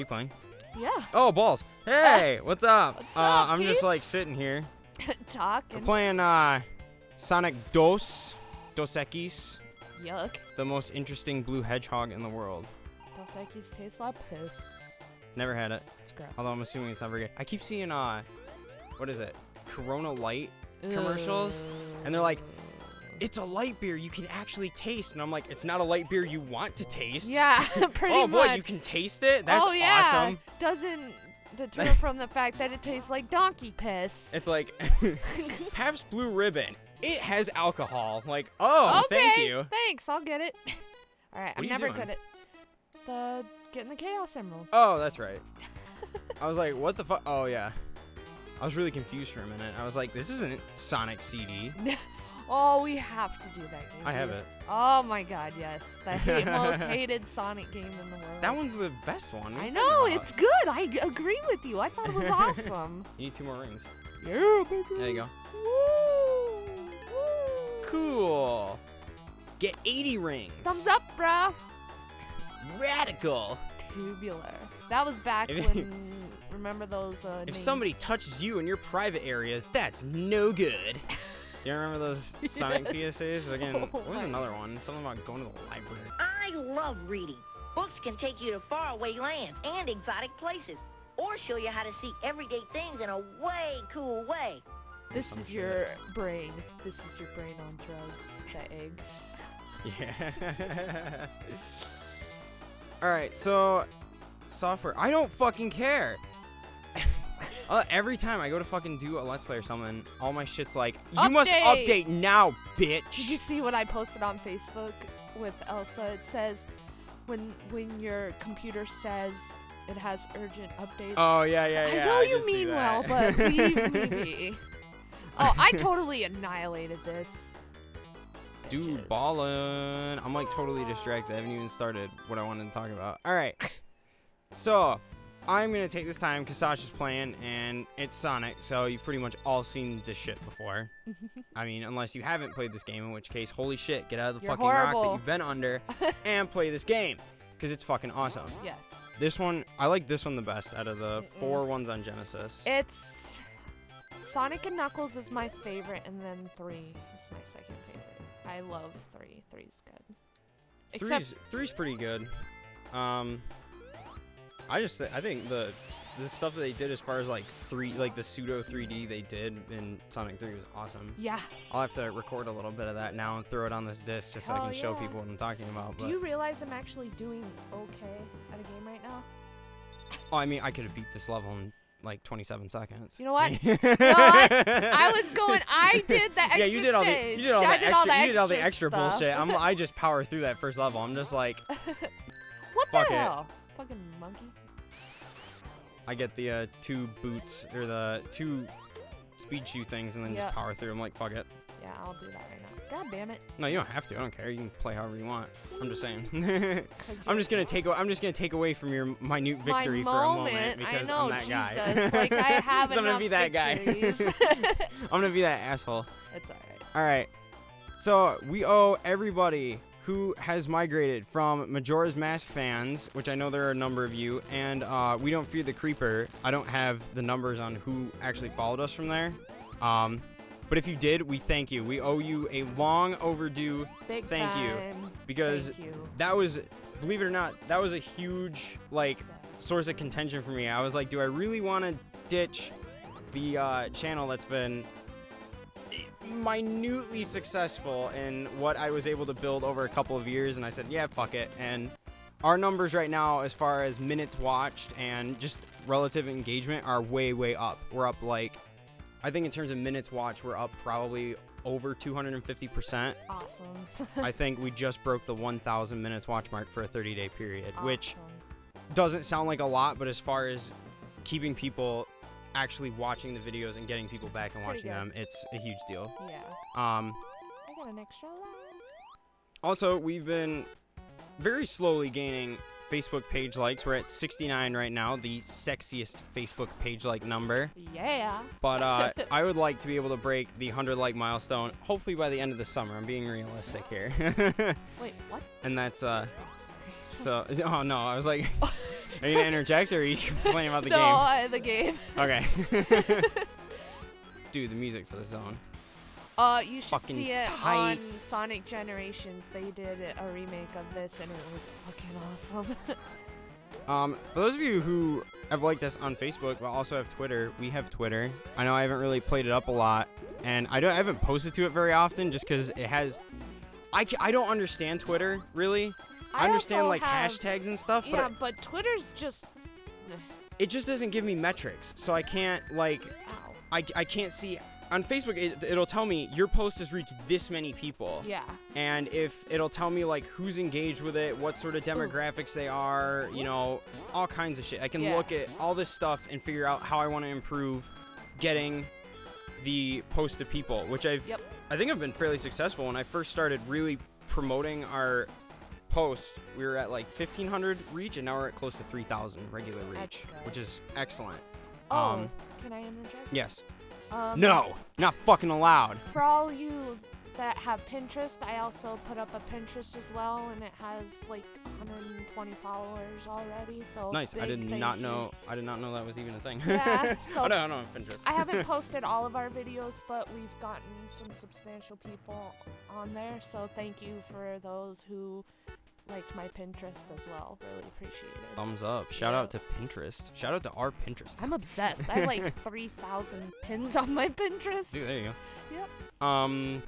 you playing? Yeah. Oh, balls. Hey, what's up? What's uh, up, I'm just like sitting here. Talking. We're playing uh, Sonic Dos, Dos Equis, Yuck. the most interesting blue hedgehog in the world. Dos Equis taste like piss. Never had it, It's gross. although I'm assuming it's not very good. I keep seeing uh, what is it? Corona Light commercials, and they're like, it's a light beer you can actually taste, and I'm like, it's not a light beer you want to taste. Yeah, pretty much. oh boy, much. you can taste it. That's oh yeah. awesome. Doesn't deter from the fact that it tastes like donkey piss. It's like Pabst Blue Ribbon. It has alcohol. Like, oh, okay. thank you. Thanks. I'll get it. All right. What I'm never doing? good at the getting the chaos emerald. Oh, that's right. I was like, what the fuck? Oh, yeah. I was really confused for a minute. I was like, this isn't Sonic CD. Oh, we have to do that game. I have it. Oh my god, yes. The hate, most hated Sonic game in the world. That one's the best one. What I know, it's good. I agree with you. I thought it was awesome. You need two more rings. yeah, baby. There you go. Woo! Woo! Cool. Get 80 rings. Thumbs up, bruh. Radical. Tubular. That was back when. Remember those? Uh, If names? somebody touches you in your private areas, that's no good. Do you remember those Sonic PSAs? Again, Oh what was another one? Something about going to the library. I love reading. Books can take you to faraway lands and exotic places, or show you how to see everyday things in a way cool way. This some is shit. your brain. This is your brain on drugs. The eggs. Yeah. All right, so software. I don't fucking care. Uh, every time I go to fucking do a let's play or something, all my shit's like, you must Update." update now, bitch. Did you see what I posted on Facebook with Elsa? It says when when your computer says it has urgent updates. oh yeah, yeah, yeah. I know you mean well, but leave me be. Oh, I totally annihilated this. Dude, Bitches. ballin'. I'm like totally distracted. I haven't even started what I wanted to talk about. All right. So, I'm going to take this time because Sasha's playing and it's Sonic. So, you've pretty much all seen this shit before. I mean, unless you haven't played this game, in which case, holy shit, get out of the You're fucking rock that you've been under and play this game because it's fucking awesome. Yes. This one, I like this one the best out of the Mm-mm. four ones on Genesis. It's Sonic and Knuckles is my favorite, and then three is my second favorite. I love three. Three's good. Except Three's, three's pretty good. Um, I just I think the the stuff that they did as far as like three like the pseudo 3D they did in Sonic 3 was awesome. yeah. I'll have to record a little bit of that now and throw it on this disc just so I Hell can show people what I'm talking about. Do you realize I'm actually doing okay at a game right now? oh, I mean I could have beat this level in like 27 seconds. You know what? you know what? I was going. I did the extra yeah, you did all the you did all the extra all the you did all the extra stuff. bullshit. I'm I just power through that first level. I'm just like what the it. Fucking monkey. I get the uh, two boots or the two speed shoe things and then Yeah. just power through. I'm like fuck it. Yeah, I'll do that right now. God damn it. No, you don't have to. I don't care. You can play however you want. I'm just saying. I'm just gonna take. I'm just gonna take away from your minute My victory for a moment moment, because I know, am that guy. Like I have 'Cause I'm gonna be that guy. I'm gonna be that asshole. it's alright. All right. So we owe everybody who has migrated from Majora's Mask fans, which I know there are a number of you, and uh, we don't fear the creeper. I don't have the numbers on who actually followed us from there. Um, but if you did, we thank you. We owe you a long overdue Big Thank you, because Thank you. that was, believe it or not, that was a huge like Step. source of contention for me. I was like, do I really want to ditch the uh, channel that's been minutely successful in what I was able to build over a couple of years? And I said, yeah, fuck it. And our numbers right now, as far as minutes watched and just relative engagement, are way, way up. We're up like, I think in terms of minutes watched, we're up probably over 250%. Awesome. I think we just broke the 1,000 minutes watch mark for a 30 day period, which doesn't sound like a lot, but as far as keeping people actually watching the videos and getting people back and watching them, it's a huge deal. Yeah. Um, I got an extra life. also, we've been very slowly gaining Facebook page likes. We're at 69 right now, the sexiest Facebook page like number. Yeah. But uh, I would like to be able to break the 100 like milestone, hopefully by the end of the summer. I'm being realistic here. Wait, what? and that's uh, Oh, so. Oh no, I was like, Are you gonna interject or are you complaining about the no, game? I, the game. Okay. Dude, the music for the zone. Uh, you should Fucking see it tight. on Sonic Generations. They did a remake of this, and it was fucking awesome. Um, for those of you who have liked us on Facebook, but also have Twitter, we have Twitter. I know I haven't really played it up a lot, and I don't I haven't posted to it very often, just because it has. I, I don't understand Twitter really. I, I understand like have- hashtags and stuff, but yeah, but Twitter's just. it just doesn't give me metrics, so I can't like Ow. I, I can't see on Facebook. It, it'll tell me your post has reached this many people. Yeah. and if it'll tell me like who's engaged with it, what sort of demographics they are, you know, all kinds of shit. I can Yeah. look at all this stuff and figure out how I want to improve getting the post to people, which I've Yep. I think I've been fairly successful when I first started really promoting our post. We were at like 1500 reach and now we're at close to 3000 regular reach, which is excellent. Oh, Um can I interject? yes. Um, No, not fucking allowed. For all you that have Pinterest, I also put up a Pinterest as well, and it has like 120 followers already. So Nice. I did not you. know. I did not know that was even a thing. Yeah, so I don't know Pinterest. I haven't posted all of our videos, but we've gotten some substantial people on there. So thank you for those who liked my Pinterest as well. Really appreciate it. Thumbs up. Shout Yeah. out to Pinterest. Shout out to our Pinterest. I'm obsessed. I have like 3,000 pins on my Pinterest. Dude, there you Yep. Um.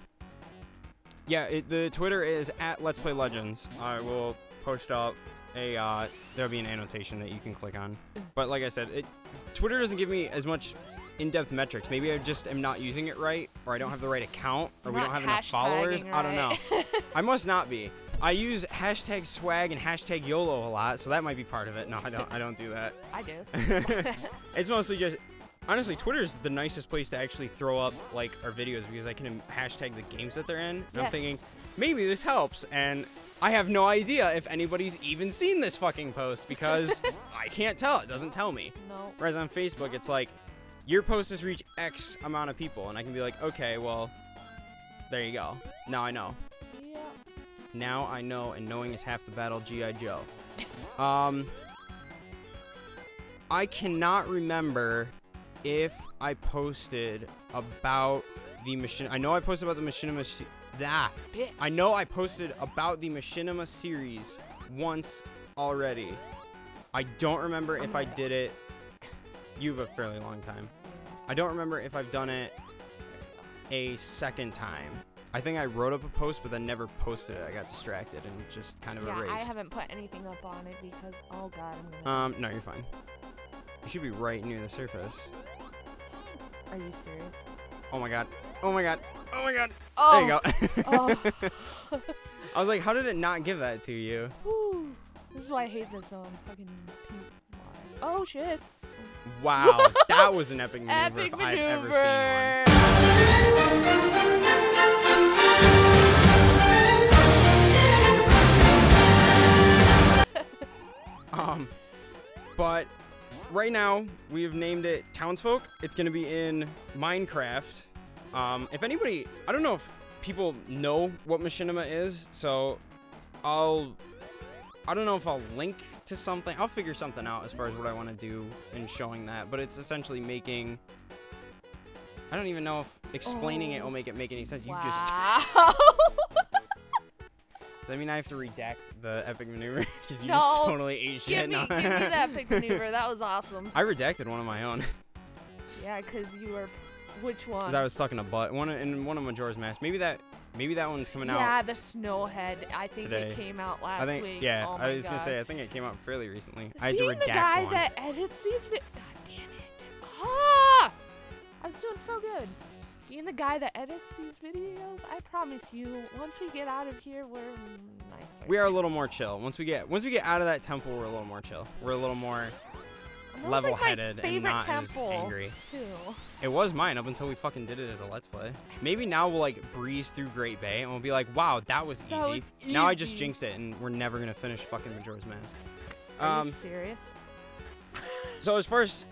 Yeah, it, the Twitter is at Let's Play Legends. I will post up a. Uh, there'll be an annotation that you can click on. But like I said, it Twitter doesn't give me as much in-depth metrics. Maybe I just am not using it right, or I don't have the right account, or we don't have enough followers. hashtagging I don't know. I must not be. I use hashtag swag and hashtag YOLO a lot, so that might be part of it. No, I don't. I don't do that. I do. it's mostly just honestly twitter's the nicest place to actually throw up like our videos because i can hashtag the games that they're in and i'm thinking maybe this helps and i have no idea if anybody's even seen this fucking post because i can't tell it doesn't tell me No. whereas on facebook it's like your post has reached x amount of people and i can be like okay well there you go now i know Yeah. now I know, and knowing is half the battle. G.I. Joe. Um, I cannot remember if I posted about the machine. I know I posted about the machinima. Se-. I know I posted about the machinima series once already. I don't remember if I did it. You have a fairly long time. I don't remember if I've done it a second time. I think I wrote up a post, but then never posted it. I got distracted and just kind of Yeah, I haven't put anything up on it because oh god, I'm gonna. Um, no, you're fine. You should be right near the surface. Are you serious? Oh my god. Oh my god. Oh my god. Oh. There you go. Oh. I was like, how did it not give that to you? Whew. This is why I hate this um fucking. Oh shit. Wow, that was an epic maneuver Epic if I've ever seen one. maneuver. Um, but right now we have named it Townsfolk. It's gonna be in Minecraft. Um, if anybody, I don't know if people know what machinima is, so I'll. I don't know if I'll link to something. I'll figure something out as far as what I want to do in showing that. But it's essentially making. I don't even know if explaining it Oh. will make it make any sense. You just. Does that mean I have to redact the epic maneuver? Because you No. just totally ate shit. give me, No. give me that pick maneuver. That was awesome. I redacted one of my own Yeah, cause you were. Which one? because I was stuck in a butt. One in one of Majora's Mask. Maybe that maybe that one's coming out. yeah, the snowhead. I think today. it came out last I think week. yeah. Oh I was gonna say I think it came out fairly recently. I had Being to redact the guy one. that edits these God damn it. Ah! I was doing so good. Being the guy that edits these videos, I promise you, once we get out of here, we're nicer. we are a little more chill. Once we get once we get out of that temple, we're a little more chill. We're a little more. Was, like, level-headed and not as temple, angry. Too. It was mine up until we fucking did it as a let's play. Maybe now we'll like breeze through Great Bay and we'll be like, wow, that was easy. That was Now I just easy. jinxed it and we're never gonna finish fucking Majora's Mask. Are Um, you serious? So as far as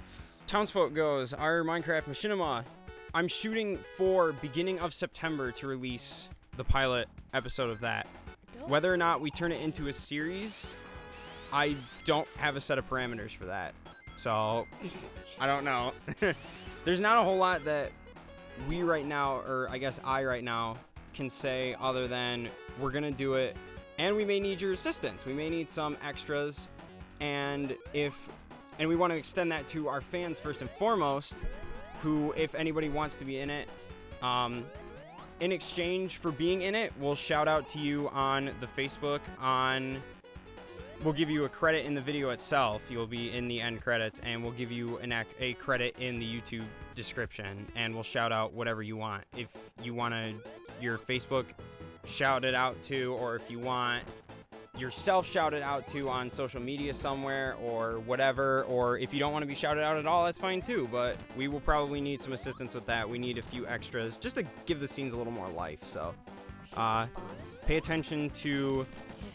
townsfolk goes, our Minecraft Machinima, I'm shooting for beginning of September to release the pilot episode of that. Whether or not we turn it into a series, I don't have a set of parameters for that. So I don't know. There's not a whole lot that we right now, or I guess I right now, can say other than we're gonna do it, and we may need your assistance. We may need some extras, and if, and we want to extend that to our fans first and foremost, who, if anybody wants to be in it, um, in exchange for being in it, we'll shout out to you on the Facebook on we'll give you a credit in the video itself. You'll be in the end credits, and we'll give you an a credit in the YouTube description, and we'll shout out whatever you want. If you want to your Facebook shouted out to, or if you want yourself shouted out to on social media somewhere or whatever, or if you don't want to be shouted out at all, that's fine too. But we will probably need some assistance with that. We need a few extras just to give the scenes a little more life. So uh, pay attention to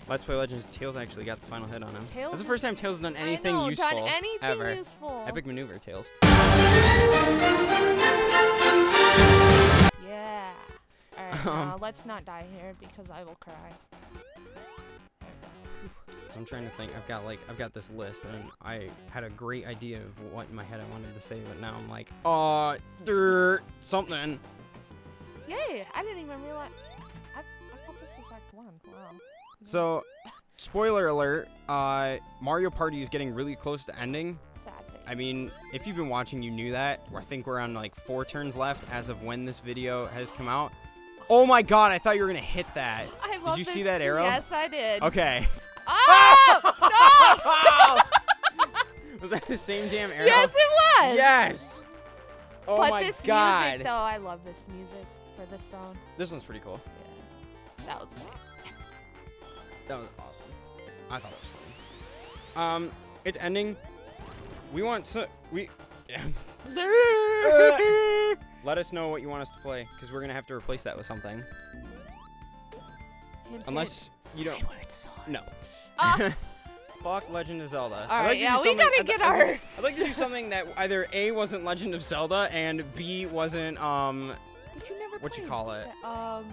Let's Play Legends. Tails actually got the final hit on him. Tails That's the first time Tails has done anything know, useful done anything ever. useful. Epic maneuver, Tails. Yeah. Alright, Um, let's not die here because I will cry. So I'm trying to think. I've got like I've got this list, and I had a great idea of what in my head I wanted to say, but now I'm like, uh, something. Yay! I didn't even realize. I, I thought this was Act 1. Wow. So, spoiler alert. Uh, Mario Party is getting really close to ending. Sad face. I mean, if you've been watching, you knew that. I think we're on like four turns left as of when this video has come out. Oh my god, I thought you were gonna hit that. I love you see that arrow? Yes, I did. Okay. Oh! was that the same damn no! arrow? yes, it was! Yes. Oh but my this god. music, though, I love this music for this song. This one's pretty cool. Yeah. That was nice. That was awesome. I thought it was fun. Um, it's ending. We want so we. Let us know what you want us to play, because we're gonna have to replace that with something. Hint, Unless hint. you don't. Skyward Sword. No. Ah. Fuck Legend of Zelda. All I'd like yeah, we gotta get I was gonna our- I'd like to do something that either A wasn't Legend of Zelda and B wasn't um But you never What you call it? Um,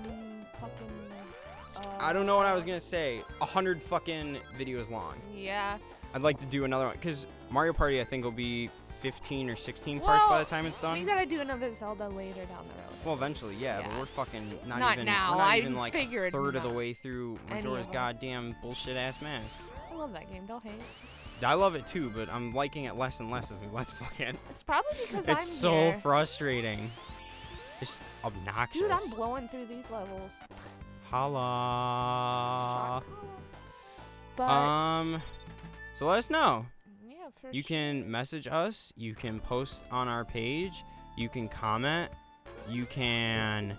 fucking. Uh, I don't know what I was gonna say. A hundred fucking videos long. Yeah. I'd like to do another one because Mario Party I think will be 15 or 16 parts by the time it's done. We gotta do another Zelda later down the road. Well, eventually, yeah, but we're fucking not, Not even now, we're not I even like a third of the way through Majora's goddamn bullshit ass mask. I love that game. Don't hate. I love it too, but I'm liking it less and less as we let's play it. It's probably because It's I'm so here. frustrating. It's obnoxious. Dude, I'm blowing through these levels. Holla. But Um, so let us know. You sure. can message us. You can post on our page. You can comment. You can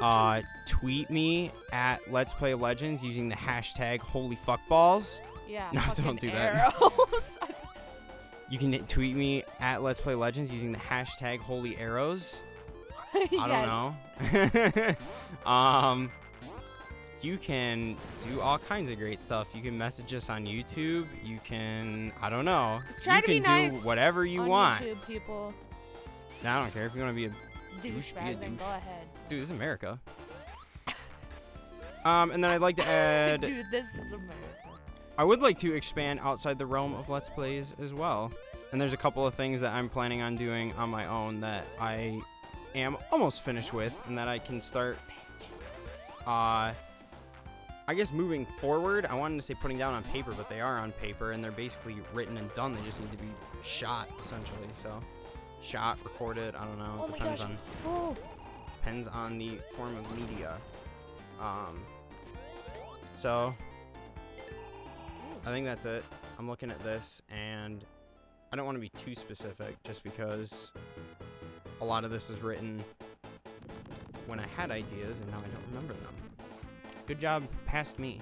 Oh, uh, tweet me at Let's Play Legends using the hashtag Holy Fuckballs. yeah. no, don't do that. You can tweet me at Let's Play Legends using the hashtag Holy Arrows. I don't know. um, you can do all kinds of great stuff. You can message us on YouTube. You can, I don't know. Just try you to can be do nice whatever you on want. YouTube, people. Nah, I don't care if you want to be a Douche, be a Douchebag, then douche. go ahead. dude. This is America. Um, and then I'd like to add. Dude, this is America. I would like to expand outside the realm of Let's Plays as well. And there's a couple of things that I'm planning on doing on my own that I am almost finished with and that I can start uh I guess moving forward, I wanted to say putting down on paper, but they are on paper and they're basically written and done. They just need to be shot essentially. So shot, recorded, I don't know. Oh my depends gosh. on Oh, depends on the form of media. Um, so I think that's it. I'm looking at this, and I don't want to be too specific, just because a lot of this is written when I had ideas, and now I don't remember them. Good job, past me.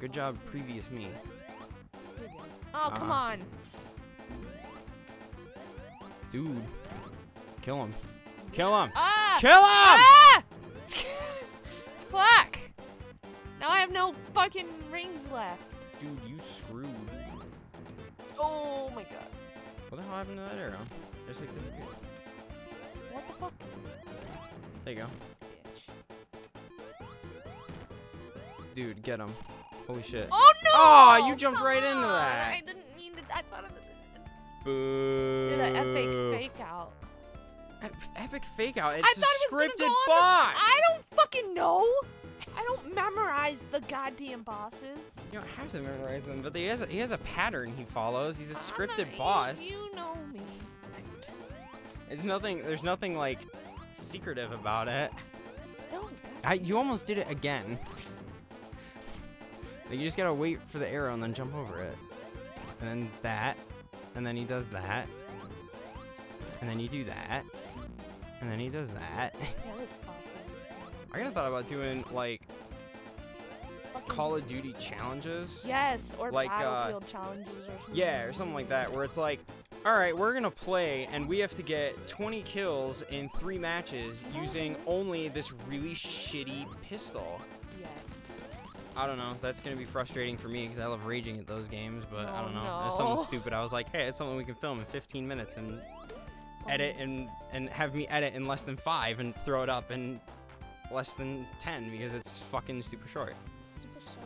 Good job, previous me. Oh, come Uh, on. Dude, kill him. Kill him. Ah! Kill him! Ah! Fuck! Now I have no fucking rings left. Dude, you screwed. Oh my god. What the hell happened to that arrow? Just like disappeared. What the fuck? There you go. Dude, get him. Holy shit. Oh no! Oh, you jumped Come right into that. I didn't mean to. I thought it was. Boo. Did an epic fake out. Ep- Epic fake out. I It's a scripted go boss. The, I don't fucking know. I don't memorize the goddamn bosses. You don't have to memorize them, but he has a, he has a pattern he follows. He's a scripted not- boss. You, know me. It's nothing. There's nothing like secretive about it. No. I, you almost did it again. Like, you just gotta wait for the arrow and then jump over it, and then that, and then he does that, and then you do that, and then he does that. Yeah, this boss is. I kind of thought about doing like Call of Duty challenges. Yes, or like, uh, battlefield challenges or something. Yeah, or something like that, where it's like, all right, we're gonna play, and we have to get 20 kills in three matches using only this really shitty pistol. I don't know. That's gonna be frustrating for me because I love raging at those games, but I Oh, don't know. It's something stupid. I was like, hey, it's something we can film in 15 minutes and edit and and have me edit in less than five and throw it up in less than 10 because it's fucking super short. Super show.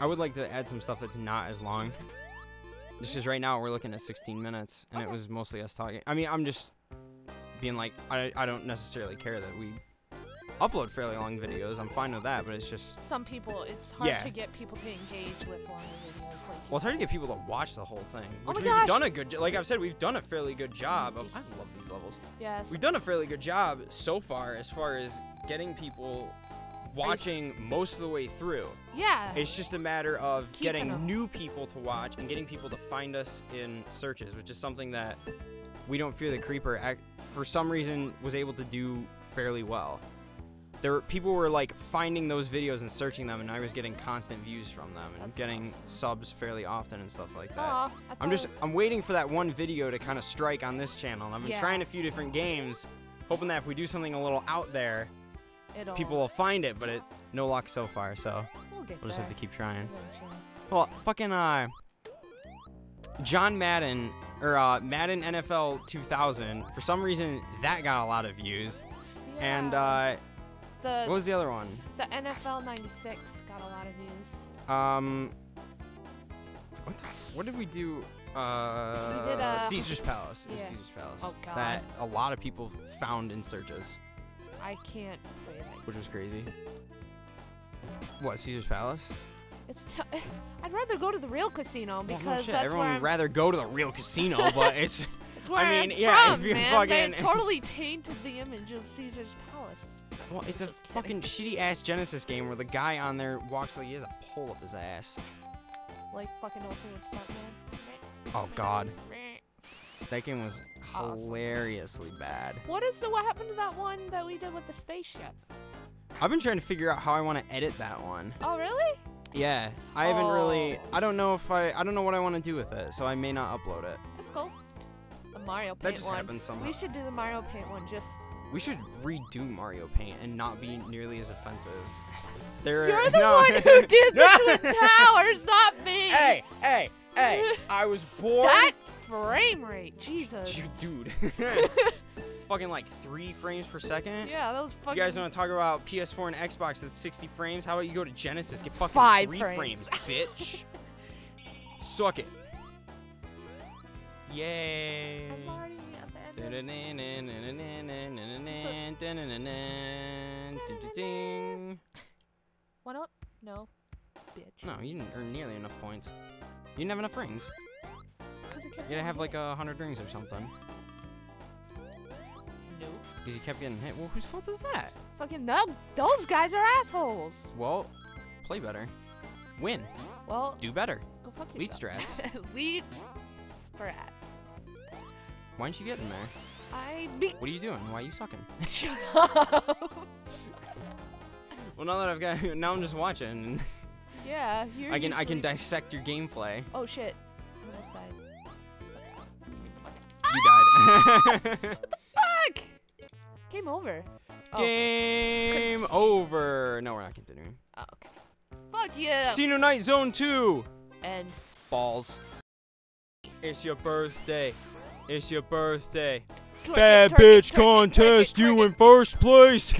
I would like to add some stuff that's not as long. Just because right now we're looking at 16 minutes, and it was mostly us talking. I mean, I'm just being like, I, I don't necessarily care that we upload fairly long videos. I'm fine with that, but it's just, Some people, it's hard Yeah. to get people to engage with longer videos. Like well, it's hard to get people to watch the whole thing. Oh Which my we've gosh. done a good, like I've said, we've done a fairly good job of. I love these levels. yes. We've done a fairly good job so far as far as getting people watching most of the way through. Yeah. It's just a matter of Keeping getting new people to watch and getting people to find us in searches, which is something that we don't fear the creeper for some reason was able to do fairly well. There were people were like finding those videos and searching them, and I was getting constant views from them and That's getting awesome. subs fairly often and stuff like that. Aw, I I'm just I'm waiting for that one video to kind of strike on this channel. And I've been Yeah. trying a few different games, hoping that if we do something a little out there, it'll, people will find it, but it no luck so far. So We'll we'll just have to keep trying. Well, fucking uh, John Madden or uh, Madden NFL 2000. For some reason, that got a lot of views. And uh, the what was the other one? the NFL '96 got a lot of views. Um, what, the, what did we do? Uh, did, uh, Caesar's Palace. It was yeah. Caesar's Palace. Oh, God. That a lot of people found in searches, I can't play that. which was crazy. What Caesar's Palace? It's t- I'd rather go to the real casino because Well, no shit. that's Everyone where would I'm, rather go to the real casino, but it's it's where I mean, I'm yeah, if from, you're man. fucking- They totally tainted the image of Caesar's Palace. Well, it's a fucking shitty ass Genesis game where the guy on there walks like he has a pole up his ass. Like fucking Ultimate Stuntman. Oh god, that game was Awesome. hilariously bad. What is the what happened to that one that we did with the spaceship? I've been trying to figure out how I want to edit that one. Oh really? Yeah, I haven't really. Oh. I don't know if I. I don't know what I want to do with it, so I may not upload it. That's cool. The Mario Paint That just one. happens somehow. We should do the Mario Paint one. Just We should redo Mario Paint and not be nearly as offensive. There. you're the no. one who did the Twin Towers, not me. Hey, hey, hey! I was born. That frame rate, Jesus. Dude. fucking like three frames per second. Yeah, that was fucking. You guys want to talk about PS4 and Xbox at 60 frames? How about you go to Genesis, get fucking Five three frames. bitch? Suck it. Yay. One up? No. Bitch. No, you didn't earn nearly enough points. You didn't have enough rings. You didn't have like a hundred rings or something. Nope. Because you kept getting hit. Well, whose fault is that? Fucking no. Those guys are assholes. Well, play better. Win. Well, Do better. go fuck Lead yourself. strats. Lead strat. Why aren't you getting there? I be. What are you doing? Why are you sucking? Shut up. Well, now that I've got, now I'm just watching. yeah, you're I can I can dissect your gameplay. Oh shit. I almost died. You died. What the fuck! Game over. Oh, Game over. No, we're not continuing. oh, okay. Fuck yeah. Casino Night Zone 2. and Balls. It's your birthday. It's your birthday. Bad it, bitch it, twerk it, contest. You in first place.